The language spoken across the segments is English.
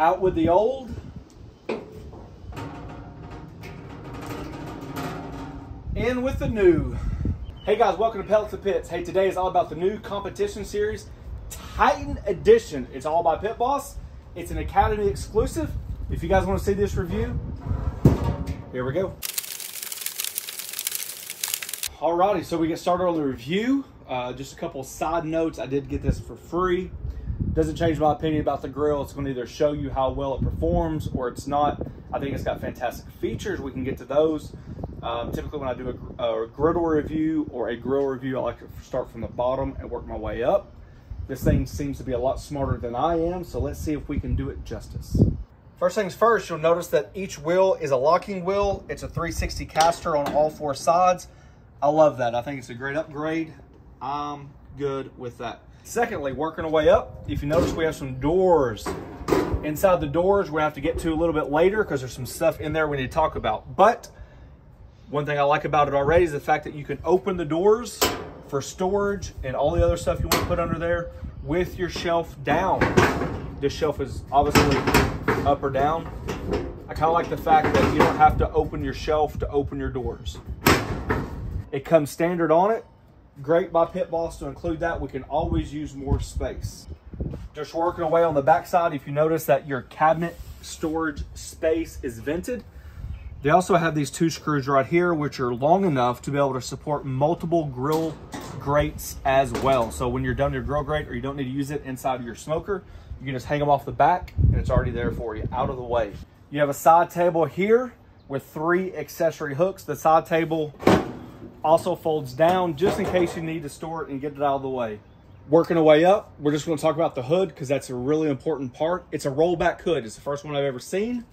Out with the old. In with the new. Hey guys, welcome to Pellets and Pits. Hey, today is all about the new competition series, Titan Edition. It's all by Pit Boss. It's an Academy exclusive. If you guys want to see this review, here we go. Alrighty, so we get started on the review. Uh, just a couple side notes. I did get this for free. Doesn't change my opinion about the grill. It's going to either show you how well it performs or it's not. I think it's got fantastic features. We can get to those. Um, typically, when I do a, a griddle review or a grill review, I like to start from the bottom and work my way up. This thing seems to be a lot smarter than I am, so let's see if we can do it justice. First things first, you'll notice that each wheel is a locking wheel. It's a 360 caster on all four sides. I love that. I think it's a great upgrade. I'm good with that. Secondly, working our way up, if you notice we have some doors. Inside the doors, we have to get to a little bit later because there's some stuff in there we need to talk about. But one thing I like about it already is the fact that you can open the doors for storage and all the other stuff you want to put under there with your shelf down. This shelf is obviously up or down. I kind of like the fact that you don't have to open your shelf to open your doors. It comes standard on it. Great by Pit Boss to include that. We can always use more space. Just working away on the back side, if you notice that your cabinet storage space is vented, they also have these two screws right here, which are long enough to be able to support multiple grill grates as well. So when you're done your grill grate or you don't need to use it inside of your smoker, you can just hang them off the back and it's already there for you, out of the way. You have a side table here with three accessory hooks. The side table also folds down just in case you need to store it and get it out of the way. Working our way up, we're just gonna talk about the hood because that's a really important part. It's a rollback hood. It's the first one I've ever seen.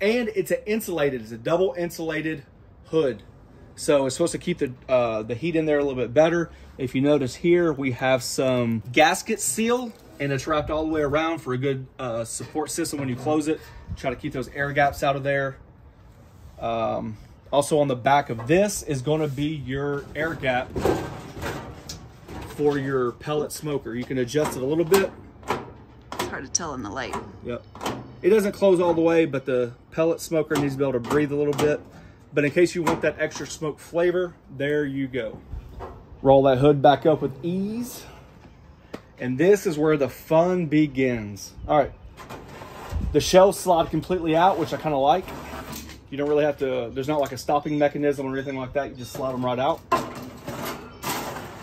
And it's an insulated, it's a double insulated hood. So it's supposed to keep the, uh, the heat in there a little bit better. If you notice here, we have some gasket seal and it's wrapped all the way around for a good uh, support system when you close it. Try to keep those air gaps out of there. Um, also on the back of this is going to be your air gap for your pellet smoker. You can adjust it a little bit. It's hard to tell in the light. Yep. It doesn't close all the way, but the pellet smoker needs to be able to breathe a little bit. But in case you want that extra smoke flavor, there you go. Roll that hood back up with ease. And this is where the fun begins. All right. The shell slide completely out, which I kind of like. You don't really have to, there's not like a stopping mechanism or anything like that. You just slide them right out.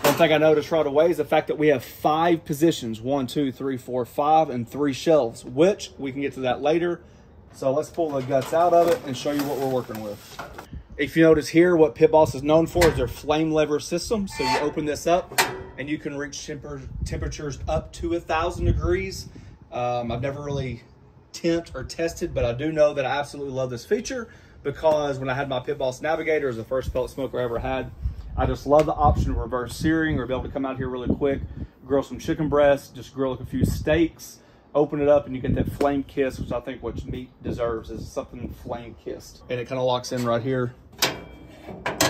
One thing I noticed right away is the fact that we have five positions, one, two, three, four, five, and three shelves, which we can get to that later. So let's pull the guts out of it and show you what we're working with. If you notice here, what Pit Boss is known for is their flame lever system. So you open this up and you can reach temper temperatures up to a thousand degrees. Um, I've never really tempt or tested, but I do know that I absolutely love this feature because when I had my Pit Boss Navigator as the first pellet smoker I ever had, I just love the option of reverse searing or be able to come out here really quick, grill some chicken breasts, just grill like a few steaks, open it up and you get that flame kiss, which I think what meat deserves is something flame kissed. And it kind of locks in right here.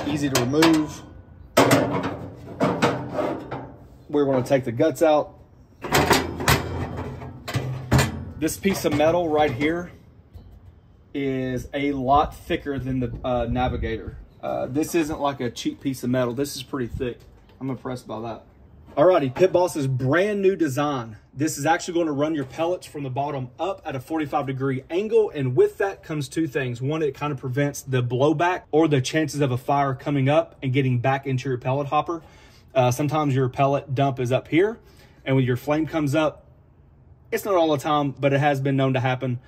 Easy to remove. We're going to take the guts out, this piece of metal right here is a lot thicker than the uh, Navigator. Uh, this isn't like a cheap piece of metal. This is pretty thick. I'm impressed by that. Alrighty, Pit Boss's brand new design. This is actually going to run your pellets from the bottom up at a 45 degree angle. And with that comes two things. One, it kind of prevents the blowback or the chances of a fire coming up and getting back into your pellet hopper. Uh, sometimes your pellet dump is up here. And when your flame comes up, it's not all the time, but it has been known to happen.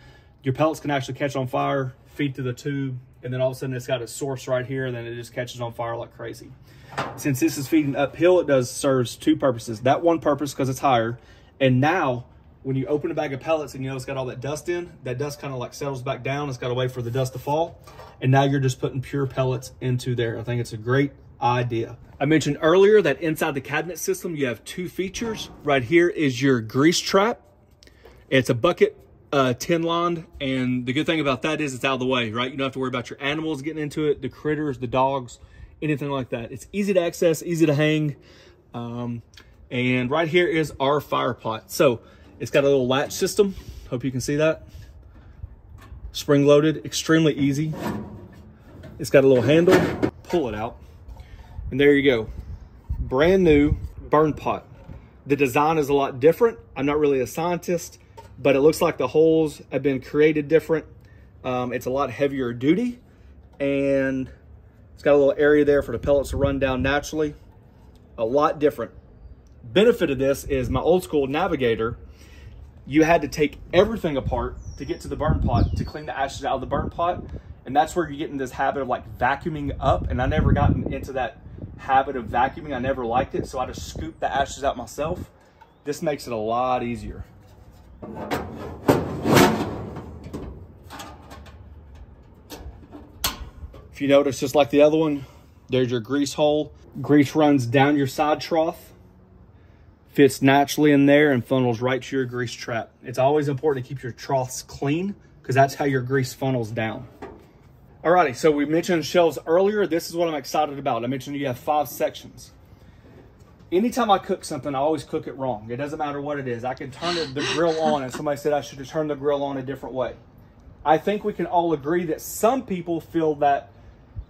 Your pellets can actually catch on fire, feed to the tube, and then all of a sudden it's got a source right here, and then it just catches on fire like crazy. Since this is feeding uphill, it does serves two purposes. That one purpose because it's higher, and now when you open a bag of pellets and you know it's got all that dust in, that dust kind of like settles back down. It's got to wait for the dust to fall, and now you're just putting pure pellets into there. I think it's a great idea. I mentioned earlier that inside the cabinet system, you have two features. Right here is your grease trap. It's a bucket uh, tin lined, and the good thing about that is it's out of the way, right? You don't have to worry about your animals getting into it, the critters, the dogs, anything like that. It's easy to access, easy to hang. Um, and right here is our fire pot. So it's got a little latch system. Hope you can see that. Spring loaded, extremely easy. It's got a little handle, pull it out. And there you go. Brand new burn pot. The design is a lot different. I'm not really a scientist, but it looks like the holes have been created different. Um, it's a lot heavier duty and it's got a little area there for the pellets to run down naturally. A lot different. Benefit of this is my old school navigator, you had to take everything apart to get to the burn pot to clean the ashes out of the burn pot. And that's where you get in this habit of like vacuuming up. And I never gotten into that habit of vacuuming. I never liked it. So I just scoop the ashes out myself. This makes it a lot easier. If you notice, just like the other one, there's your grease hole. Grease runs down your side trough, fits naturally in there and funnels right to your grease trap. It's always important to keep your troughs clean because that's how your grease funnels down. Alrighty, so we mentioned shelves earlier. This is what I'm excited about. I mentioned you have five sections. Anytime I cook something, I always cook it wrong. It doesn't matter what it is. I can turn the grill on and somebody said I should have turned the grill on a different way. I think we can all agree that some people feel that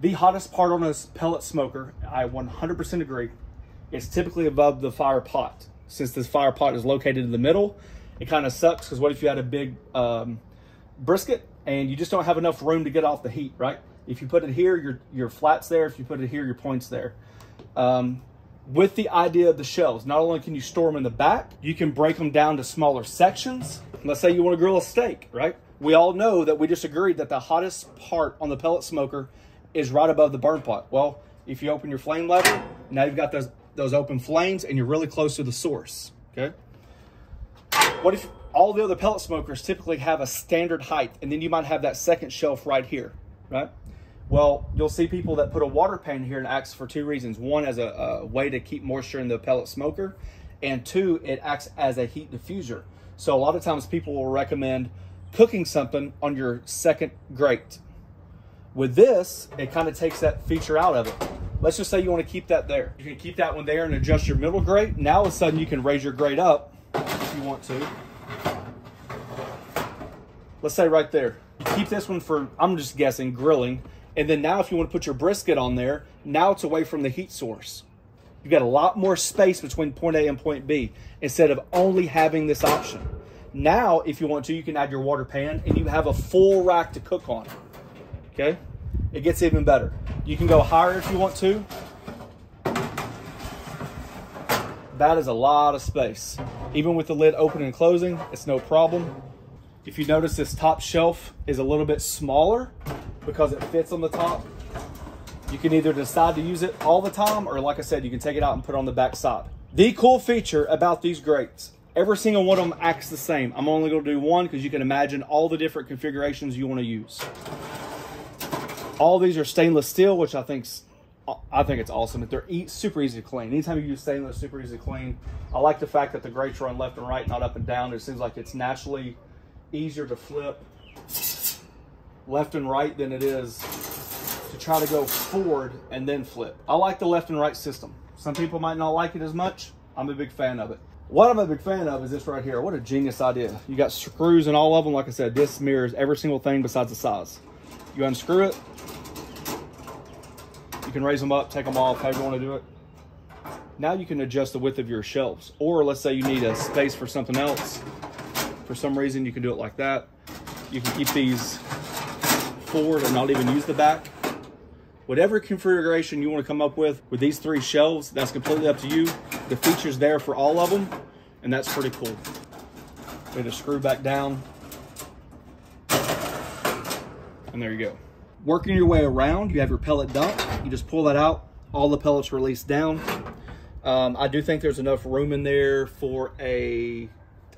the hottest part on a pellet smoker, I 100% agree, is typically above the fire pot. Since this fire pot is located in the middle, it kind of sucks because what if you had a big um, brisket and you just don't have enough room to get off the heat, right? If you put it here, your, your flat's there. If you put it here, your point's there. Um, with the idea of the shelves, not only can you store them in the back, you can break them down to smaller sections. Let's say you want to grill a steak, right? We all know that we just agreed that the hottest part on the pellet smoker is right above the burn pot. Well, if you open your flame lever, now you've got those, those open flames and you're really close to the source, okay? What if all the other pellet smokers typically have a standard height and then you might have that second shelf right here, right? Well, you'll see people that put a water pan here and acts for two reasons. One, as a, a way to keep moisture in the pellet smoker, and two, it acts as a heat diffuser. So a lot of times people will recommend cooking something on your second grate. With this, it kind of takes that feature out of it. Let's just say you want to keep that there. You can keep that one there and adjust your middle grate. Now all of a sudden you can raise your grate up if you want to. Let's say right there. You keep this one for, I'm just guessing, grilling. And then now if you want to put your brisket on there, now it's away from the heat source. You've got a lot more space between point A and point B instead of only having this option. Now, if you want to, you can add your water pan and you have a full rack to cook on. Okay? It gets even better. You can go higher if you want to. That is a lot of space. Even with the lid open and closing, it's no problem. If you notice this top shelf is a little bit smaller because it fits on the top. You can either decide to use it all the time or like I said, you can take it out and put it on the back side. The cool feature about these grates, every single one of them acts the same. I'm only gonna do one because you can imagine all the different configurations you wanna use. All these are stainless steel, which I think's I think it's awesome. They're super easy to clean. Anytime you use stainless, super easy to clean. I like the fact that the grates run left and right, not up and down. It seems like it's naturally easier to flip left and right than it is to try to go forward and then flip. I like the left and right system. Some people might not like it as much. I'm a big fan of it. What I'm a big fan of is this right here. What a genius idea. You got screws in all of them. Like I said, this mirrors every single thing besides the size. You unscrew it, you can raise them up, take them off, however you want to do it. Now you can adjust the width of your shelves. Or let's say you need a space for something else. For some reason, you can do it like that. You can keep these forward and not even use the back. Whatever configuration you want to come up with with these three shelves, that's completely up to you. The feature's there for all of them, and that's pretty cool. We just screw back down. And there you go working your way around, you have your pellet dump. You just pull that out, all the pellets release down. Um, I do think there's enough room in there for a,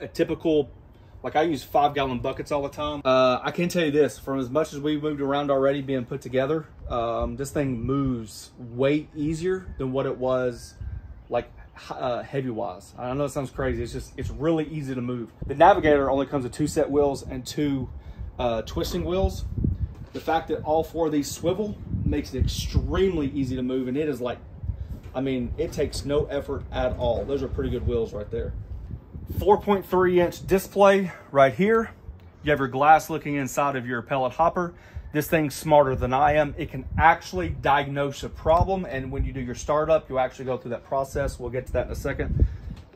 a typical, like I use five gallon buckets all the time. Uh, I can tell you this, from as much as we've moved around already being put together, um, this thing moves way easier than what it was like uh, heavy wise. I know it sounds crazy. It's just, it's really easy to move. The Navigator only comes with two set wheels and two uh, twisting wheels. The fact that all four of these swivel makes it extremely easy to move and it is like, I mean, it takes no effort at all. Those are pretty good wheels right there. 4.3 inch display right here. You have your glass looking inside of your pellet hopper. This thing's smarter than I am. It can actually diagnose a problem. And when you do your startup, you actually go through that process. We'll get to that in a second.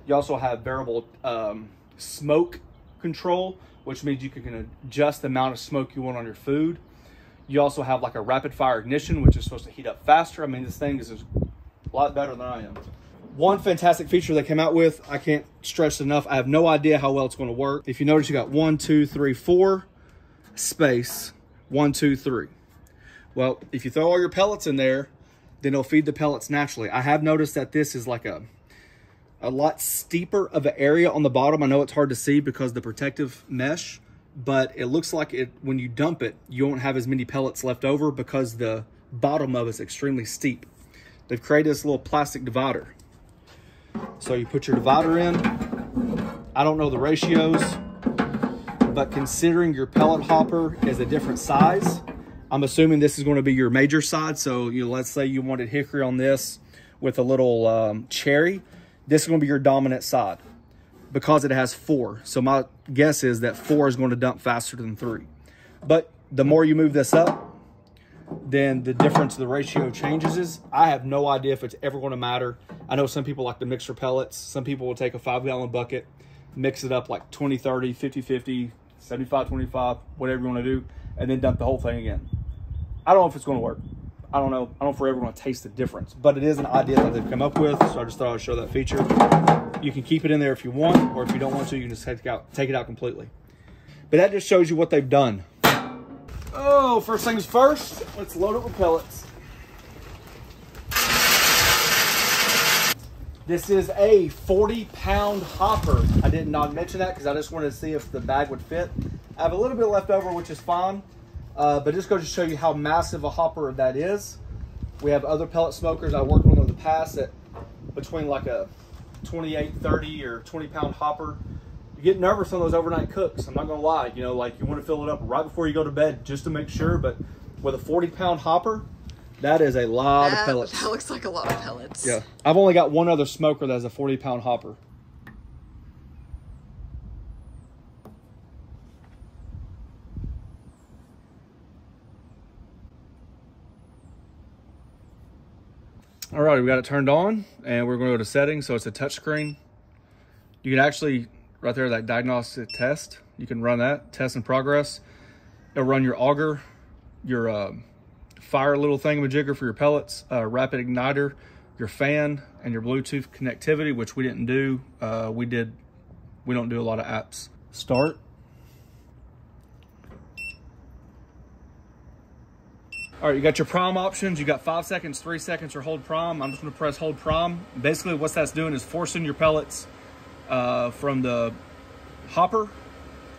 You also have variable um, smoke control, which means you can adjust the amount of smoke you want on your food. You also have like a rapid fire ignition, which is supposed to heat up faster. I mean, this thing is a lot better than I am. One fantastic feature they came out with, I can't stress enough. I have no idea how well it's going to work. If you notice, you got one, two, three, four space, one, two, three. Well, if you throw all your pellets in there, then it'll feed the pellets naturally. I have noticed that this is like a a lot steeper of an area on the bottom. I know it's hard to see because the protective mesh, but it looks like it when you dump it, you won't have as many pellets left over because the bottom of it's extremely steep. They've created this little plastic divider. So you put your divider in. I don't know the ratios, but considering your pellet hopper is a different size, I'm assuming this is going to be your major side. So you let's say you wanted hickory on this with a little um, cherry this is going to be your dominant side because it has four. So my guess is that four is going to dump faster than three. But the more you move this up, then the difference the ratio changes is I have no idea if it's ever going to matter. I know some people like the mixer pellets. Some people will take a five gallon bucket, mix it up like 20, 30, 50, 50, 75, 25, whatever you want to do, and then dump the whole thing again. I don't know if it's going to work. I don't know. I don't forever want to taste the difference, but it is an idea that they've come up with. So I just thought I'd show that feature. You can keep it in there if you want, or if you don't want to, you can just take it out, take it out completely. But that just shows you what they've done. Oh, first things first, let's load it with pellets. This is a 40 pound hopper. I did not mention that because I just wanted to see if the bag would fit. I have a little bit left over, which is fine. Uh, but just goes to show you how massive a hopper that is. We have other pellet smokers I worked with in the past that between like a 28, 30 or 20 pound hopper, you get nervous on those overnight cooks. I'm not gonna lie, you know, like you wanna fill it up right before you go to bed just to make sure, but with a 40 pound hopper, that is a lot that, of pellets. That looks like a lot of pellets. Yeah. I've only got one other smoker that has a 40 pound hopper. All right, we got it turned on and we're gonna go to settings. So it's a touch screen. You can actually, right there, that diagnostic test, you can run that, test in progress. It'll run your auger, your uh, fire little thingamajigger for your pellets, uh, rapid igniter, your fan, and your Bluetooth connectivity, which we didn't do. Uh, we did, we don't do a lot of apps. Start. All right, you got your prime options. You got five seconds, three seconds, or hold prime. I'm just gonna press hold prime. Basically what that's doing is forcing your pellets uh, from the hopper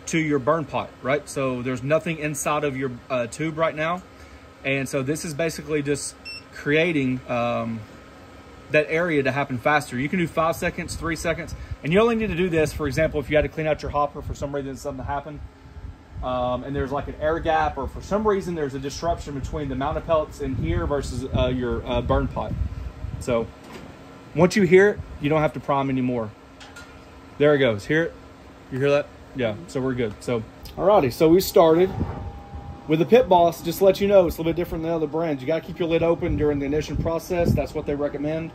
to your burn pot, right? So there's nothing inside of your uh, tube right now. And so this is basically just creating um, that area to happen faster. You can do five seconds, three seconds, and you only need to do this, for example, if you had to clean out your hopper for some reason something happened, um, and there's like an air gap or for some reason there's a disruption between the amount of pellets in here versus uh, your uh, burn pot. So once you hear it, you don't have to prime anymore. There it goes. Hear it? You hear that? Yeah, so we're good. So, alrighty, so we started with the Pit Boss. Just to let you know, it's a little bit different than other brands. You got to keep your lid open during the ignition process. That's what they recommend.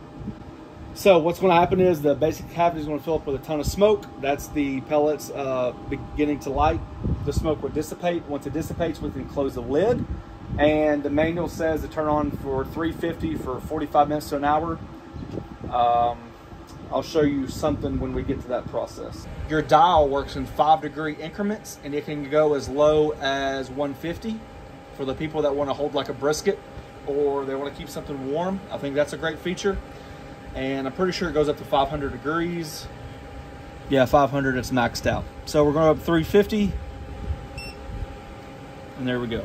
So what's going to happen is the basic cavity is going to fill up with a ton of smoke. That's the pellets uh, beginning to light. The smoke will dissipate. Once it dissipates, we can close the lid. And the manual says to turn on for 350 for 45 minutes to an hour. Um, I'll show you something when we get to that process. Your dial works in five degree increments and it can go as low as 150 for the people that want to hold like a brisket or they want to keep something warm. I think that's a great feature and I'm pretty sure it goes up to 500 degrees. Yeah, 500, it's maxed out. So we're going up 350, and there we go.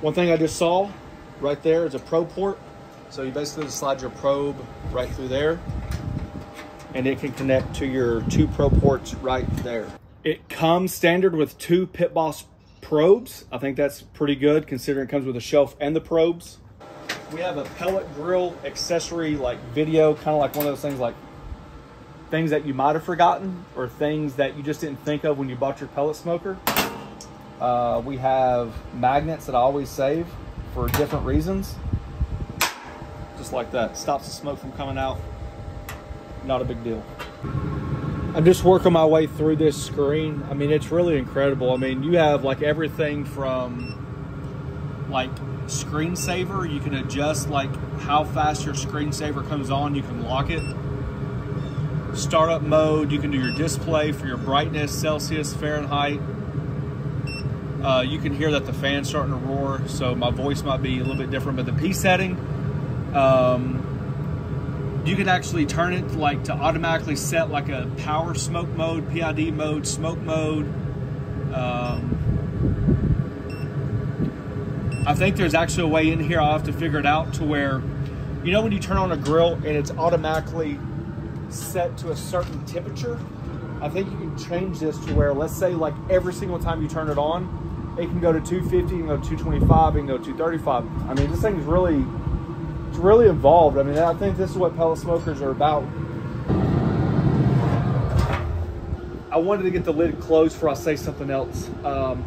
One thing I just saw right there is a probe port. So you basically slide your probe right through there, and it can connect to your two probe ports right there. It comes standard with two Pit Boss probes. I think that's pretty good considering it comes with a shelf and the probes we have a pellet grill accessory like video, kind of like one of those things like things that you might have forgotten or things that you just didn't think of when you bought your pellet smoker. Uh, we have magnets that I always save for different reasons. Just like that. Stops the smoke from coming out. Not a big deal. I'm just working my way through this screen. I mean, it's really incredible. I mean, you have like everything from like screensaver. You can adjust like how fast your screensaver comes on. You can lock it. Startup mode. You can do your display for your brightness, Celsius, Fahrenheit. Uh, you can hear that the fan's starting to roar, so my voice might be a little bit different. But the P setting, um, you can actually turn it like to automatically set like a power smoke mode, PID mode, smoke mode. Um, I think there's actually a way in here. I'll have to figure it out to where, you know, when you turn on a grill and it's automatically set to a certain temperature. I think you can change this to where, let's say, like every single time you turn it on, it can go to 250, it can go to 225, it can go to 235. I mean, this thing's really, really involved. I mean, I think this is what pellet smokers are about. I wanted to get the lid closed before I say something else. Um,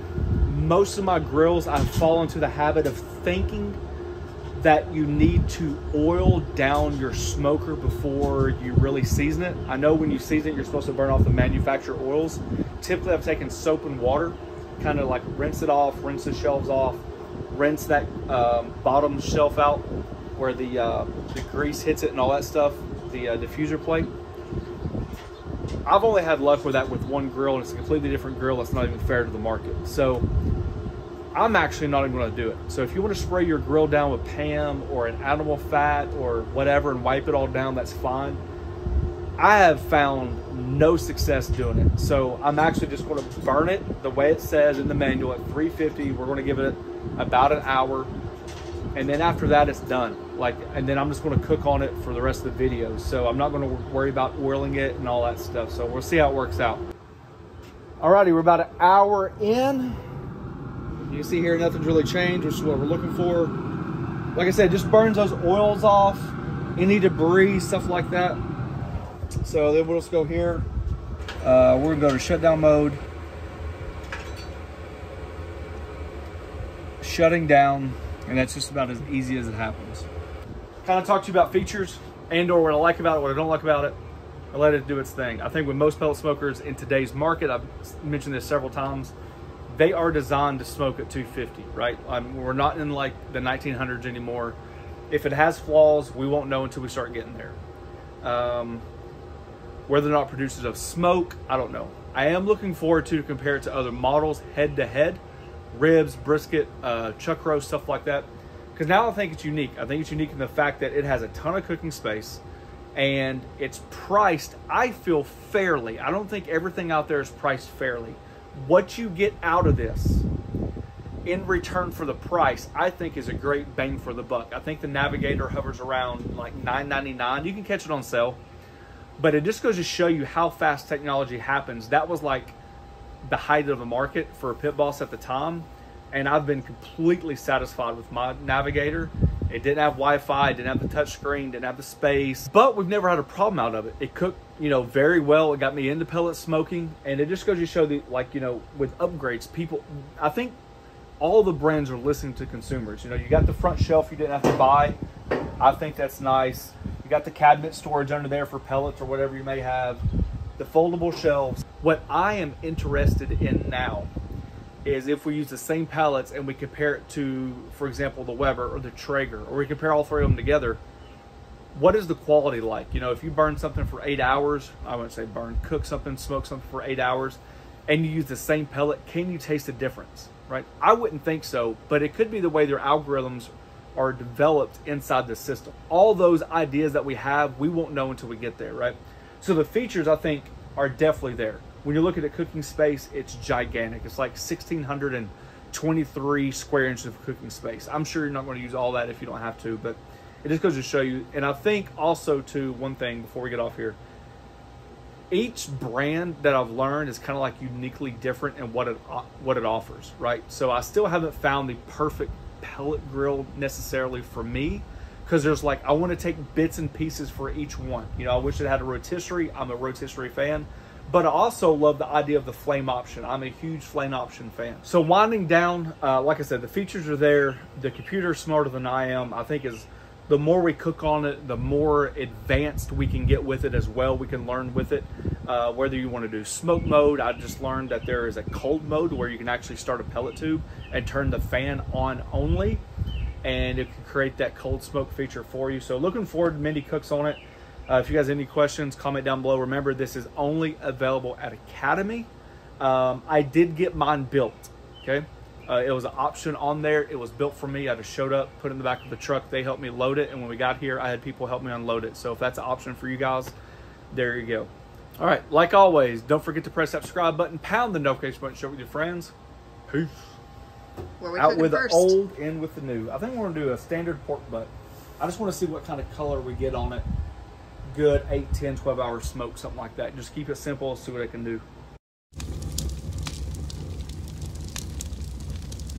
most of my grills, I've fallen into the habit of thinking that you need to oil down your smoker before you really season it. I know when you season it, you're supposed to burn off the manufacturer oils. Typically, I've taken soap and water, kind of like rinse it off, rinse the shelves off, rinse that um, bottom shelf out where the, uh, the grease hits it and all that stuff, the uh, diffuser plate. I've only had luck with that with one grill, and it's a completely different grill that's not even fair to the market. So I'm actually not even going to do it. So if you want to spray your grill down with PAM or an animal fat or whatever and wipe it all down, that's fine. I have found no success doing it. So I'm actually just to burn it the way it says in the manual at 350. We're going to give it about an hour. And then after that, it's done. Like, and then I'm just going to cook on it for the rest of the video. So I'm not going to worry about oiling it and all that stuff. So we'll see how it works out. Alrighty, we're about an hour in. You see here, nothing's really changed, which is what we're looking for. Like I said, just burns those oils off, any debris, stuff like that. So then we'll just go here. Uh, we're gonna go to shutdown mode. Shutting down, and that's just about as easy as it happens. Kind of talk to you about features and or what I like about it, what I don't like about it. I let it do its thing. I think with most pellet smokers in today's market, I've mentioned this several times, they are designed to smoke at 250, right? We're not in like the 1900s anymore. If it has flaws, we won't know until we start getting there. Um, whether or not produces of smoke, I don't know. I am looking forward to compare it to other models head to head, ribs, brisket, uh, chuck roast, stuff like that. Because now I think it's unique. I think it's unique in the fact that it has a ton of cooking space and it's priced, I feel fairly. I don't think everything out there is priced fairly. What you get out of this in return for the price, I think is a great bang for the buck. I think the Navigator hovers around like $9.99. You can catch it on sale. But it just goes to show you how fast technology happens. That was like the height of the market for a pit boss at the time. And I've been completely satisfied with my Navigator. It didn't have Wi-Fi, didn't have the touch screen, didn't have the space, but we've never had a problem out of it. It cooked, you know, very well. It got me into pellet smoking, and it just goes to show that, like, you know, with upgrades, people, I think all the brands are listening to consumers. You know, you got the front shelf you didn't have to buy. I think that's nice. You got the cabinet storage under there for pellets or whatever you may have. The foldable shelves. What I am interested in now is if we use the same pallets and we compare it to, for example, the Weber or the Traeger, or we compare all three of them together, what is the quality like? You know, if you burn something for eight hours, I wouldn't say burn, cook something, smoke something for eight hours, and you use the same pellet, can you taste the difference, right? I wouldn't think so, but it could be the way their algorithms are developed inside the system. All those ideas that we have, we won't know until we get there, right? So the features, I think, are definitely there when you look at at cooking space, it's gigantic. It's like 1,623 square inches of cooking space. I'm sure you're not going to use all that if you don't have to, but it just goes to show you. And I think also to one thing before we get off here, each brand that I've learned is kind of like uniquely different in what it what it offers, right? So I still haven't found the perfect pellet grill necessarily for me because there's like I want to take bits and pieces for each one. You know, I wish it had a rotisserie. I'm a rotisserie fan, but I also love the idea of the flame option. I'm a huge flame option fan. So winding down, uh, like I said, the features are there. The computer is smarter than I am. I think is the more we cook on it, the more advanced we can get with it as well. We can learn with it. Uh, whether you want to do smoke mode, I just learned that there is a cold mode where you can actually start a pellet tube and turn the fan on only, and it can create that cold smoke feature for you. So looking forward to Mindy Cooks on it. Uh, if you guys have any questions, comment down below. Remember, this is only available at Academy. Um, I did get mine built, okay? Uh, it was an option on there. It was built for me. I just showed up, put it in the back of the truck. They helped me load it, and when we got here, I had people help me unload it. So if that's an option for you guys, there you go. All right, like always, don't forget to press that subscribe button, pound the notification button, share it with your friends. Peace. Where we Out with first? the old, in with the new. I think we're gonna do a standard pork butt. I just want to see what kind of color we get on it. Good 8, 10, 12 hour smoke, something like that. Just keep it simple, see what I can do.